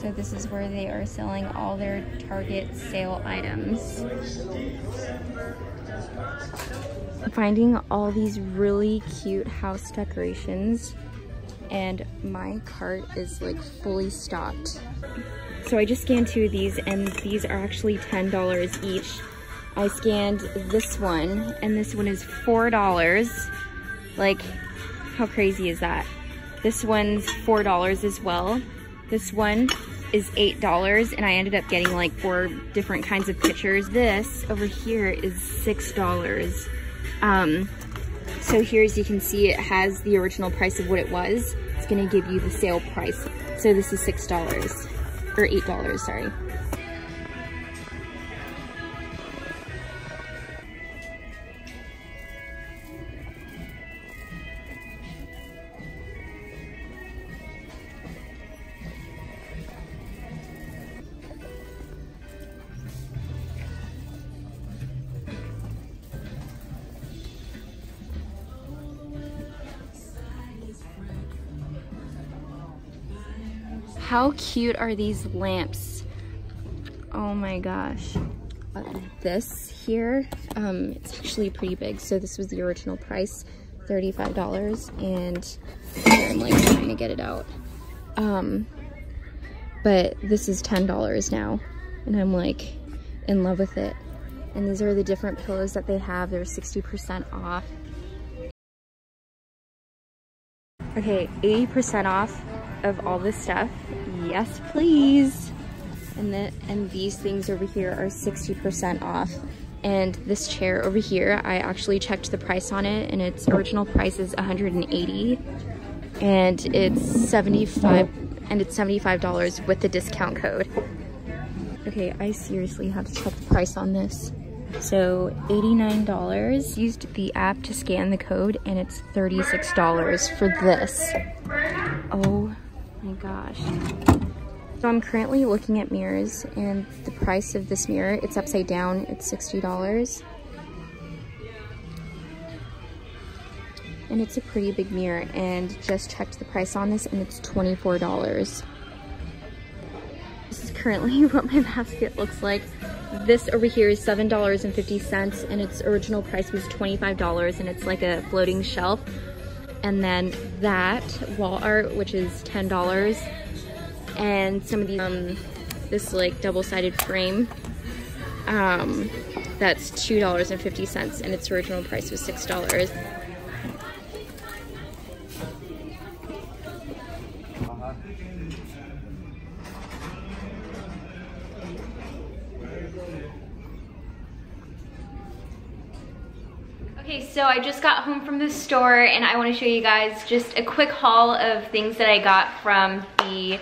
So this is where they are selling all their Target sale items. Finding all these really cute house decorations and my cart is like fully stocked. So I just scanned two of these and these are actually $10 each. I scanned this one and this one is $4. Like, how crazy is that? This one's $4 as well. This one is $8 and I ended up getting like four different kinds of pictures. This over here is $6. Um, so here as you can see it has the original price of what it was. It's gonna give you the sale price. So this is $6 or $8, sorry. How cute are these lamps? Oh my gosh. Uh, this here, um, it's actually pretty big. So this was the original price, $35. And I'm like trying to get it out. Um, but this is $10 now. And I'm like in love with it. And these are the different pillows that they have. They're 60% off. Okay, 80% off of all this stuff. Yes, please. And then and these things over here are 60% off. And this chair over here, I actually checked the price on it and its original price is 180 and it's 75 and it's $75 with the discount code. Okay, I seriously have to check the price on this. So $89, used the app to scan the code and it's $36 for this. Oh my gosh. So I'm currently looking at mirrors and the price of this mirror, it's upside down, it's $60. And it's a pretty big mirror and just checked the price on this and it's $24. This is currently what my basket looks like. This over here is $7.50 and its original price was $25 and it's like a floating shelf. And then that wall art, which is $10. And some of these, um, this like double-sided frame, um, that's $2.50 and its original price was $6. Okay, so I just got home from the store and I wanna show you guys just a quick haul of things that I got from the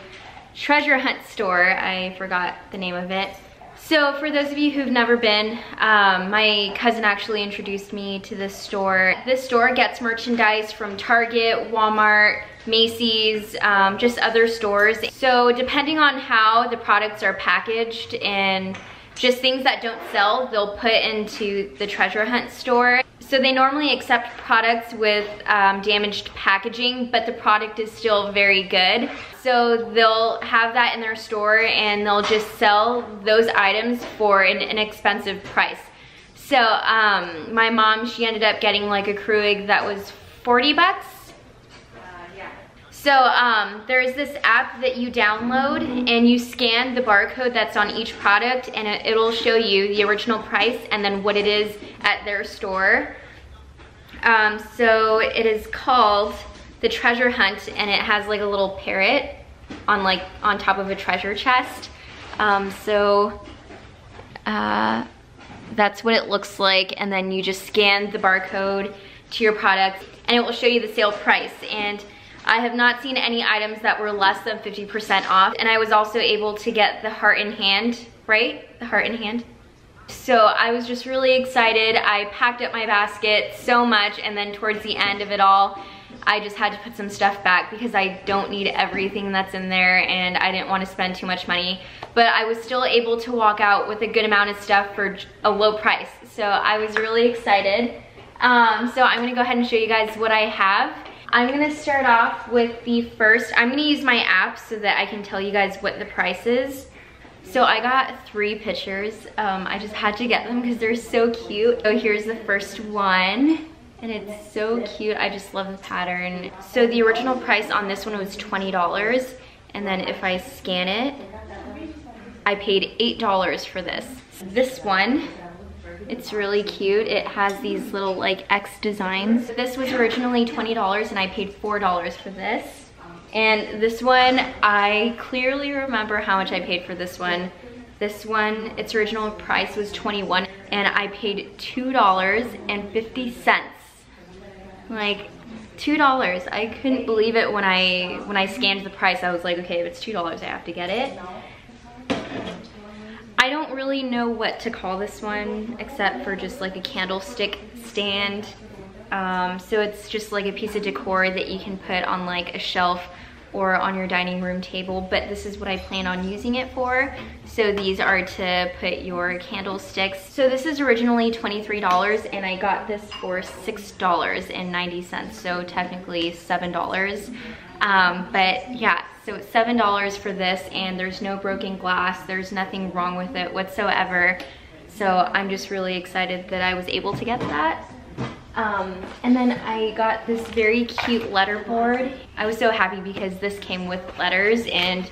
treasure hunt store. I forgot the name of it. So for those of you who've never been, um, my cousin actually introduced me to this store. This store gets merchandise from Target, Walmart, Macy's, um, just other stores. So depending on how the products are packaged and just things that don't sell, they'll put into the treasure hunt store. So they normally accept products with um, damaged packaging, but the product is still very good. So they'll have that in their store and they'll just sell those items for an inexpensive price. So um, my mom, she ended up getting like a Keurig that was 40 bucks. So um, there's this app that you download and you scan the barcode that's on each product and it, it'll show you the original price and then what it is at their store. Um, so it is called the treasure hunt and it has like a little parrot on like on top of a treasure chest. Um, so uh, that's what it looks like and then you just scan the barcode to your product and it will show you the sale price and I have not seen any items that were less than 50% off. And I was also able to get the Hearth and Hand, right? The Hearth and Hand. So I was just really excited. I packed up my basket so much and then towards the end of it all, I just had to put some stuff back because I don't need everything that's in there and I didn't want to spend too much money. But I was still able to walk out with a good amount of stuff for a low price. So I was really excited. Um, so I'm gonna go ahead and show you guys what I have. I'm gonna start off with the first, I'm gonna use my app so that I can tell you guys what the price is. So I got three pictures. Um, I just had to get them because they're so cute. So here's the first one. And it's so cute. I just love the pattern. So the original price on this one was $20. And then if I scan it, I paid $8 for this. This one, it's really cute. It has these little like X designs. This was originally $20 and I paid $4 for this. And this one, I clearly remember how much I paid for this one. This one, its original price was 21 and I paid $2.50. Like $2. I couldn't believe it when I when I scanned the price. I was like, okay, if it's $2, I have to get it. I don't really know what to call this one except for just like a candlestick stand. Um, so it's just like a piece of decor that you can put on like a shelf or on your dining room table, but this is what I plan on using it for. So these are to put your candlesticks. So this is originally $23 and I got this for $6.90, so technically $7. Um, but yeah, so it's $7 for this and there's no broken glass. There's nothing wrong with it whatsoever. So I'm just really excited that I was able to get that. Um, and then I got this very cute letter board. I was so happy because this came with letters and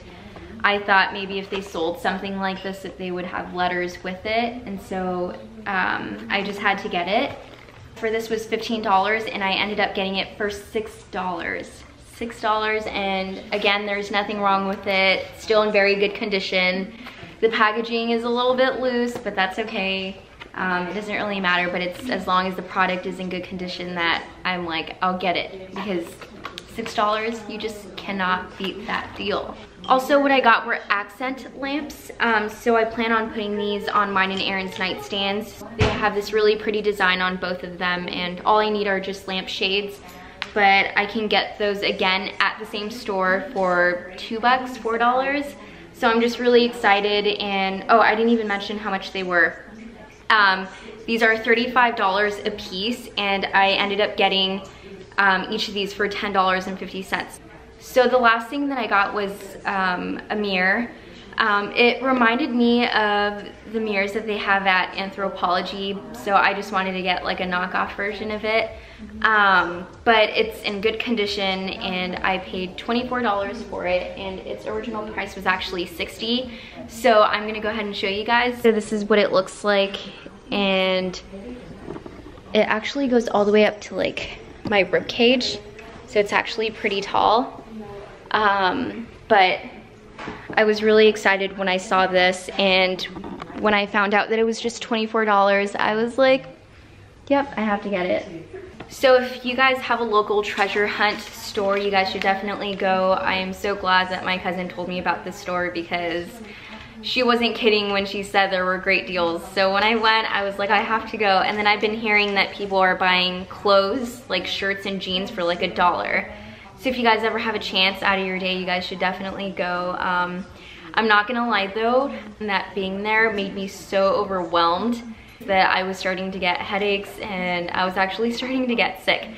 I thought maybe if they sold something like this that they would have letters with it. And so um, I just had to get it. For this was $15 and I ended up getting it for $6. $6 and again, there's nothing wrong with it. Still in very good condition. The packaging is a little bit loose, but that's okay. Um, it doesn't really matter, but it's as long as the product is in good condition that I'm like, I'll get it because $6, you just cannot beat that deal. Also, what I got were accent lamps. Um, so I plan on putting these on mine and Aaron's nightstands. They have this really pretty design on both of them and all I need are just lamp shades but I can get those again at the same store for two bucks, four dollars. So I'm just really excited and, oh, I didn't even mention how much they were. Um, these are $35 a piece and I ended up getting um, each of these for $10.50. So the last thing that I got was um, a mirror. Um, it reminded me of the mirrors that they have at Anthropologie, so I just wanted to get like a knockoff version of it. Um, but it's in good condition and I paid $24 for it and its original price was actually 60 So I'm gonna go ahead and show you guys. So this is what it looks like and it actually goes all the way up to like my rib cage. So it's actually pretty tall. Um, but I was really excited when I saw this and when I found out that it was just $24, I was like, yep, I have to get it. So if you guys have a local treasure hunt store, you guys should definitely go. I am so glad that my cousin told me about this store because she wasn't kidding when she said there were great deals. So when I went, I was like, I have to go. And then I've been hearing that people are buying clothes, like shirts and jeans for like a dollar. So if you guys ever have a chance out of your day, you guys should definitely go. Um, I'm not gonna lie though, that being there made me so overwhelmed that I was starting to get headaches and I was actually starting to get sick.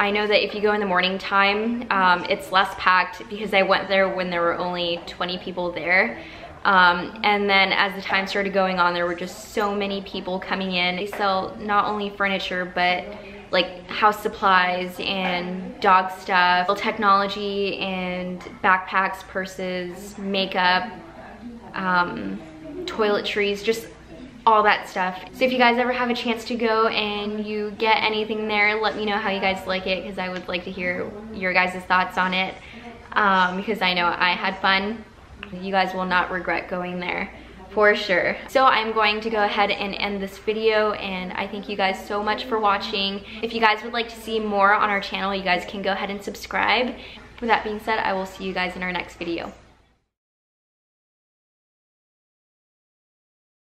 I know that if you go in the morning time, um, it's less packed because I went there when there were only 20 people there. Um, and then as the time started going on, there were just so many people coming in. They sell not only furniture, but like house supplies and dog stuff, technology and backpacks, purses, makeup, um, toiletries, just all that stuff. So if you guys ever have a chance to go and you get anything there, let me know how you guys like it because I would like to hear your guys' thoughts on it um, because I know I had fun. You guys will not regret going there for sure. So I'm going to go ahead and end this video and I thank you guys so much for watching. If you guys would like to see more on our channel, you guys can go ahead and subscribe. With that being said, I will see you guys in our next video.